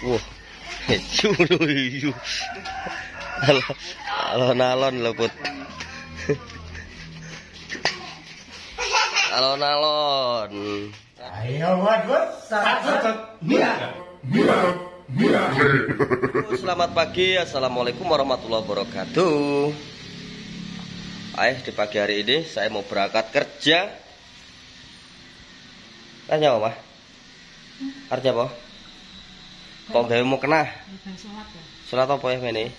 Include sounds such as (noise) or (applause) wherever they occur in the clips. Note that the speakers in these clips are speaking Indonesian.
Wah. Alon-alon lho, Put. Alon-alon. Ayo, buat, buat. Satu, mia. Selamat pagi, Assalamualaikum warahmatullahi wabarakatuh Ayah di pagi hari ini saya mau berangkat kerja Tanya apa, Mah? Kerja apa? Kok gawe mau kena? Sholat ya? Apa ya ini?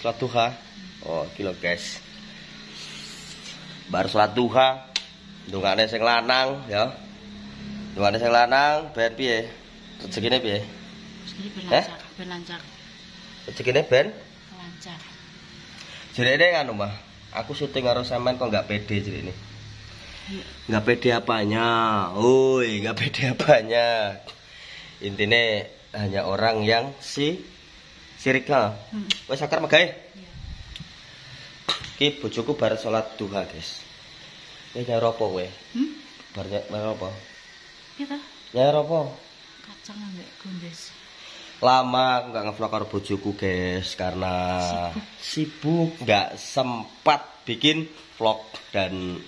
Sholat duha Oh, kilo guys Baru sholat duha Dungane sing lanang ya Dungane sing lanang Ben piye? Rezekine piye? Terus ini Eh? berlancar, berlancar, Rezekine ben? lancar. Jadi ini kan aku syuting harus sampean kok nggak pede jadi ini. Iya. Pede apanya, woi nggak pede apanya. Intinya hanya orang yang si sirika. Hmm. Wes sakar magae. Iya. Ki bojoku bar salat duha, guys. Ini nyar apa kowe? Hmm? Bar nyar apa? Kita Nyar apa? kacang ambek gondes. Lama aku nggak ngevlog karo bojoku, guys, karena sibuk, nggak sempat bikin vlog dan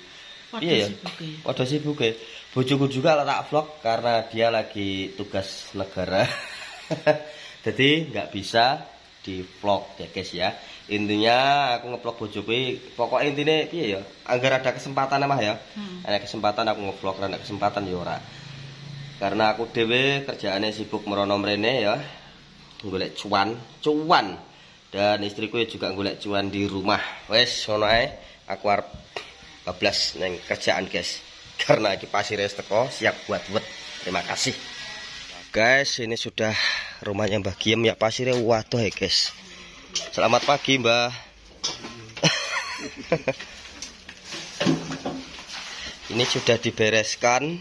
Iya ya. sibuk ya. Sibuk ya. Bojoku juga tak vlog karena dia lagi tugas negara. (laughs) Jadi nggak bisa di vlog ya guys ya. Intinya aku ngevlog bojoku pokoknya intinya piye ya. Agar ada kesempatan mah ya. Hmm. Ada kesempatan aku ngevlog ada kesempatan ya ora. Karena aku dhewe kerjaannya sibuk merono mrene ya. Golek cuan, cuan. Dan istriku juga golek cuan di rumah. Wes ngono ae. Aku arep bablas neng kerjaan guys. Karena iki pasir wis teko siap buat wet. Terima kasih. Guys, ini sudah rumahnya Mbah Kiem ya pasirnya waduh ya guys. Selamat pagi Mbah. (laughs) ini sudah dibereskan.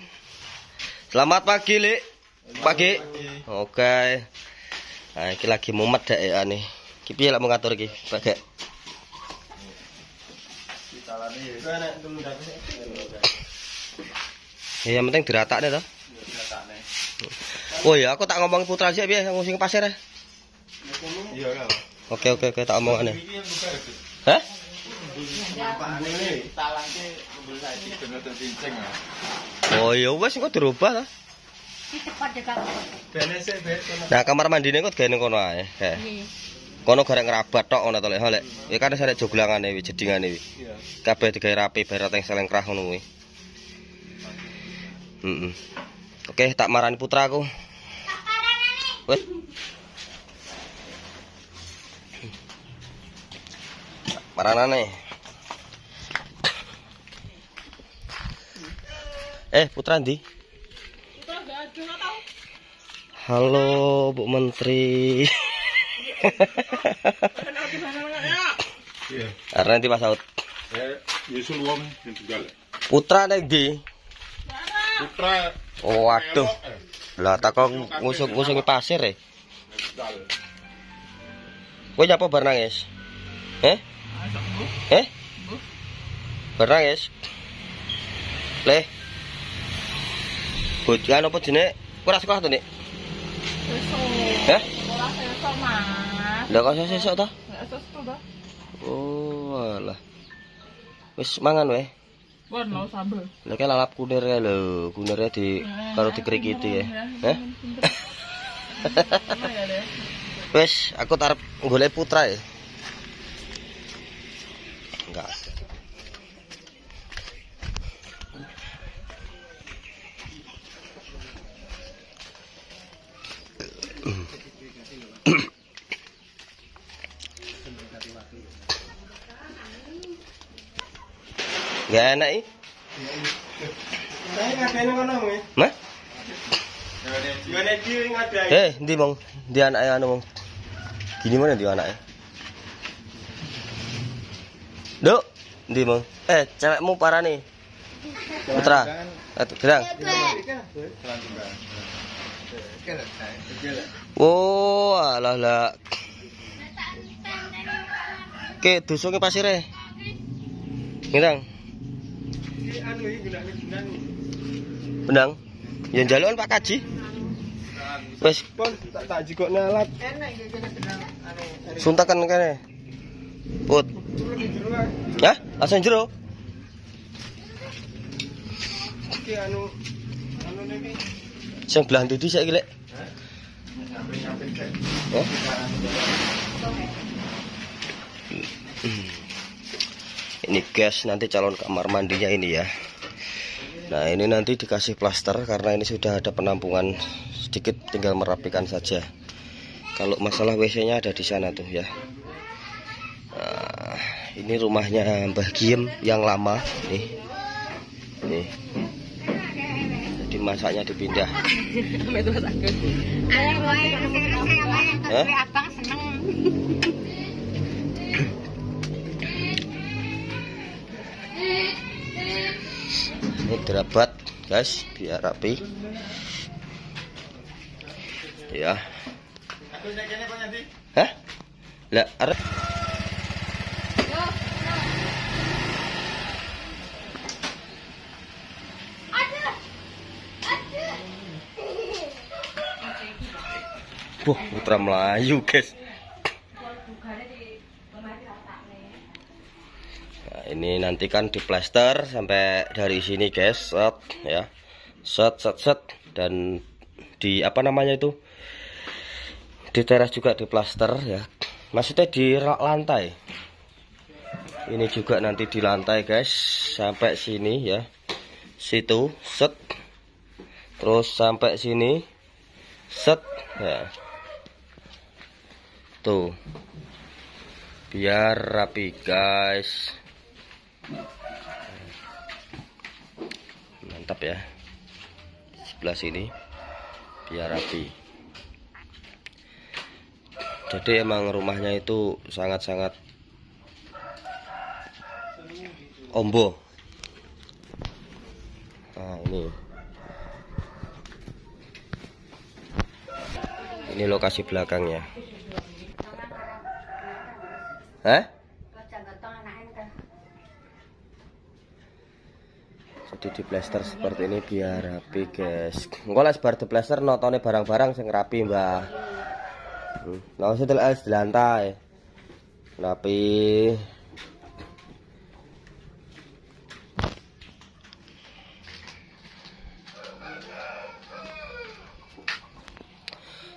Selamat pagi, Lik. Pagi. Oke. Nah, iki lagi mumet dek ya nih. Iki piye lek mengatur iki, Pak Gek? Ya, yang penting diratak deh toh. Oh ya, aku tak ngomong putra sih piye yang ngusing pasir ya. Oke oke oke tak omong aneh. Hah? Oh ya wes kok dirubah lah. Nah kamar mandine kok gawe ning kono ae. Kayak. Iya. Kono garek ngrabat tok ngono to lek. Lek ya kan sarek joglangane wi jedingane wi. Kabeh digawe rapi bar teng selengkrah ngono kuwi. Heeh. Oke, tak marani putraku. Wes. Maranane. Eh, putra ndi? Halo, Bu Menteri. (laughs) Karena nanti Mas Saud. Yusul wong yang tunggal. Putra nek ndi? Putra Oh, waduh. Lah tak kok ngusung-ngusungi pasir e. Kowe nyapa bar nangis? Eh? Eh? Bar nangis? Le. Bojan apa jenenge? Kowe ora sekolah to, Nik? Eh? Lah kok sesuk to? Oh, alah. Wis mangan weh. Warna sambel. Lah kayak lalap kunir kae lho, kunirnya di karo dikrikiti ya. Heh? (laughs) Wes, aku tarep golek putra ya. Enggak Gak enak ih. Mah? Eh, ndi mong? Ndi anake anu mong? Gini mana ndi anake? Duk, ndi mong? Eh, cewekmu parah nih. Putra. Eh, gerang. Oh, alah lah. Oke, dusunge pasire. Ngendang. Benang. Ya jaluan Pak Kaji. Wes Pon tak tak jikokne alat. suntakan kene. Put. Ya, langsung jero. Iki anu anu niki. Sing belah ndi saiki lek? Nyampe-nyampe cek. Oh. Ini gas nanti calon kamar mandinya ini ya. Nah ini nanti dikasih plaster karena ini sudah ada penampungan sedikit tinggal merapikan saja. Kalau masalah WC-nya ada di sana tuh ya. Nah, ini rumahnya Mbah Giem yang lama nih. Nih. Jadi masaknya dipindah. Hah? Dirabat guys biar rapi. Ya. Hah? Lah arep Wah, putra Melayu, guys. Nah, ini nanti kan diplaster sampai dari sini, guys. Set, ya. Set, set, set dan di apa namanya itu? Di teras juga diplaster ya. Maksudnya di ra- lantai. Ini juga nanti di lantai, guys, sampai sini ya. Situ, set. Terus sampai sini. Set, ya. Tuh. Biar rapi, guys. Mantap ya. Sebelah sini biar rapi. Jadi emang rumahnya itu sangat-sangat ombo. Nah, ini. Ini lokasi belakangnya. Hah? Jadi di plaster seperti ini biar rapi, guys. Engko les bar di plaster notone barang-barang sing rapi, Mbah. Hmm. Nah, usah di lantai. Rapi.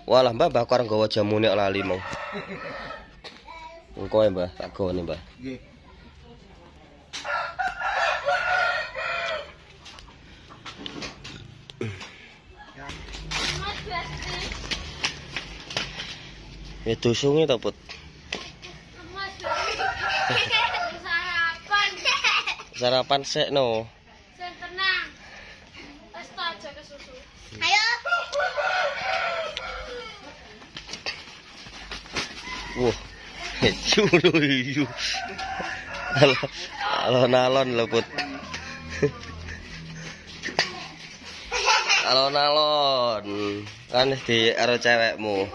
Walah, Mbah kok nggawa jamune lali mau. Engko ya, Mbah, tak gawane, Mbah. Nggih. Ya dusunge to, Put. sarapan Sarapan sek no. tenang wis aja ke susu ayo Wah. Culu iyo. Alon- Alon-alon lho, Put. Alon-alon. Kan di karo cewekmu.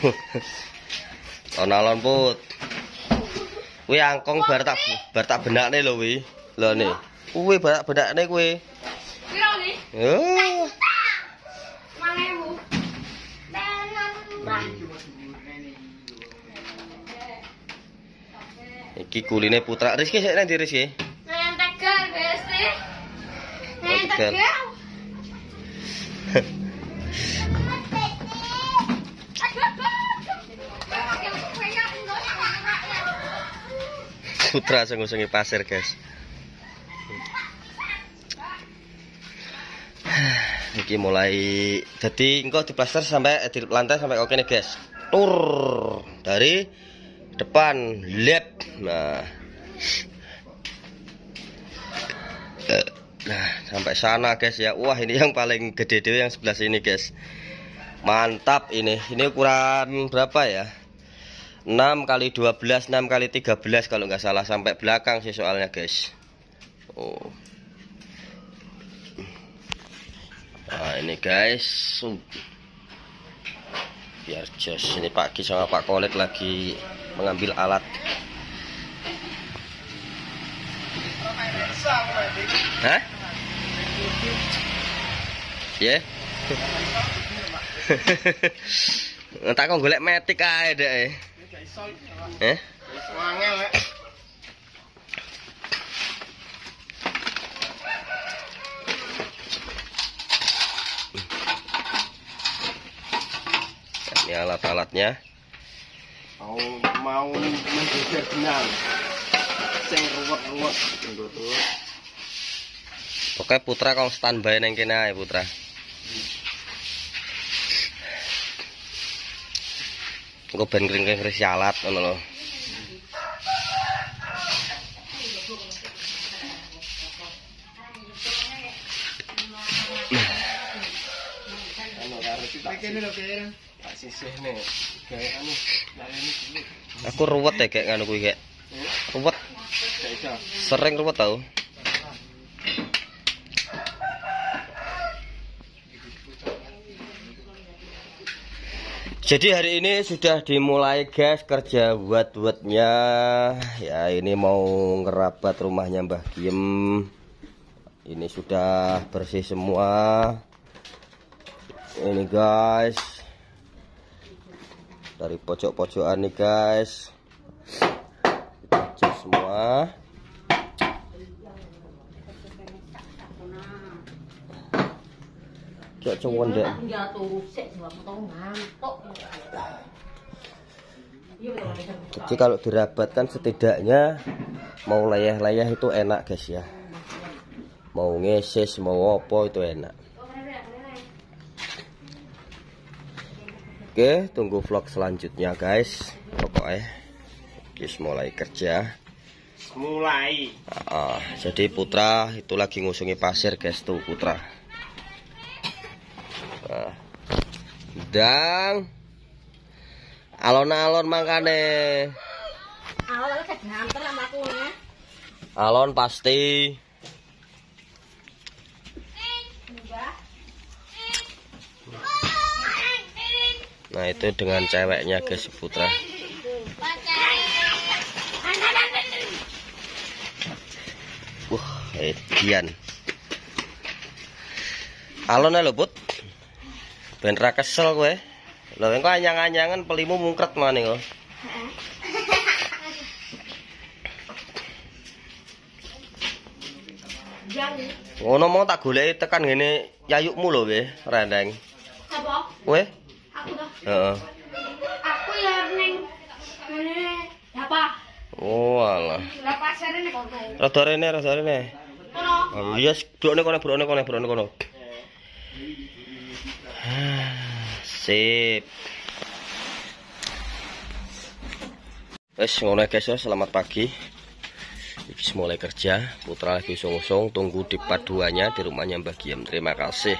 (laughs) Alon-alon, Put. Kuwi angkong bar tak bar tak benakne lho kuwi. Lho nih. Kuwi bar tak benakne kuwi. piro Oh. mangewu Iki kuline putra Rizky sik nang ndi Rizky? Nang tegal besti Nang Tegal. (laughs) Putra sing-sengi pasir, guys. Iki mulai jadi engko diplaster sampai di lantai sampai oke nih, guys. Tur dari depan lep. Nah. Nah, sampai sana, guys ya. Wah, ini yang paling gede dhewe yang sebelah sini, guys. Mantap ini. Ini ukuran berapa ya? 6 kali 12 6 kali 13 kalau nggak salah sampai belakang sih soalnya guys oh nah ini guys biar jos ini Pak Ki sama Pak Kolet lagi mengambil alat Hah? Ya. (laughs) Tak kok golek metik ae dek. Eh? Ini alat-alatnya. mau mau menjejer benang sing ruwet-ruwet Oke Putra kong standby neng kene ae Putra. engko ben kring-kring resialat ngono lho. Aku ruwet ya kayak ngono kuwi kayak. Ruwet. Sering ruwet tau. Jadi hari ini sudah dimulai guys kerja buat-buatnya. Ya ini mau ngerabat rumahnya Mbah Giem. Ini sudah bersih semua. Ini guys Dari pojok-pojokan nih guys. Semua Kayak cowok sik ngantuk. Jadi kalau dirabat kan setidaknya mau layah-layah itu enak guys ya. Mau ngeses, mau apa itu enak. Oke, tunggu vlog selanjutnya guys. Pokoknya guys mulai kerja. mulai Ah, jadi Putra itu lagi ngusungi pasir guys tuh Putra. Dan alon-alon sama aku nih. Alon pasti. Nah itu dengan ceweknya guys Putra. Wah, edian. Alon lho Put. Ben ra kesel kowe. Lho engko anyang-anyangan pelimu mungkret maning kok. Ngono mau tak goleki tekan ngene yayukmu lho we, rendeng. Apa? Kowe? Aku dah. Heeh. Aku ya neng ngene apa? Oh alah. Lah pasar ini kok. Rada rene, rada rene. Kono. Ah, iya, brone kono, brone kono, brone kono. (sighs) Sip. Wes ngono ya, guys selamat pagi. Iki mulai kerja, Putra lagi usung-usung tunggu di paduannya di rumahnya Mbah Giem. Terima kasih.